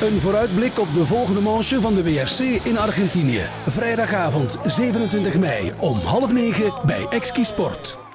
Een vooruitblik op de volgende manche van de WRC in Argentinië. Vrijdagavond 27 mei om half negen bij Exki Sport.